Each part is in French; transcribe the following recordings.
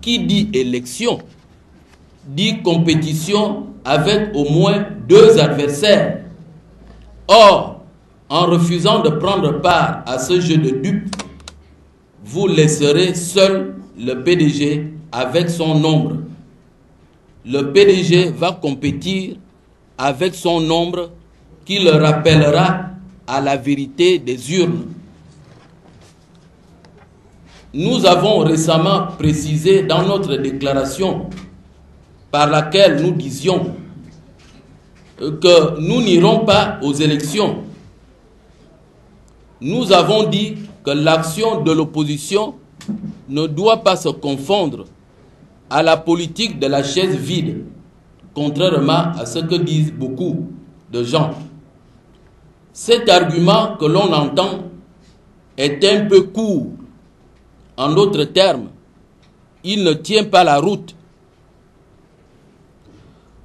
Qui dit élection dit compétition avec au moins deux adversaires. Or, en refusant de prendre part à ce jeu de dupes, vous laisserez seul le PDG avec son nombre. Le PDG va compétir avec son nombre qui le rappellera à la vérité des urnes. Nous avons récemment précisé dans notre déclaration par laquelle nous disions que nous n'irons pas aux élections. Nous avons dit que l'action de l'opposition ne doit pas se confondre à la politique de la chaise vide, contrairement à ce que disent beaucoup de gens. Cet argument que l'on entend est un peu court. En d'autres termes, il ne tient pas la route.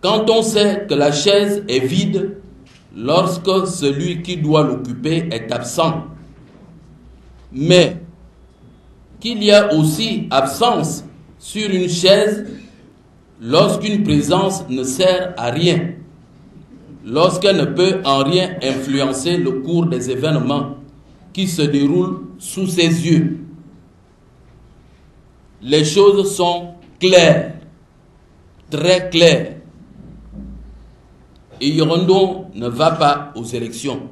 Quand on sait que la chaise est vide lorsque celui qui doit l'occuper est absent, mais qu'il y a aussi absence sur une chaise lorsqu'une présence ne sert à rien, lorsqu'elle ne peut en rien influencer le cours des événements qui se déroulent sous ses yeux. Les choses sont claires, très claires. Et Yorondo ne va pas aux élections.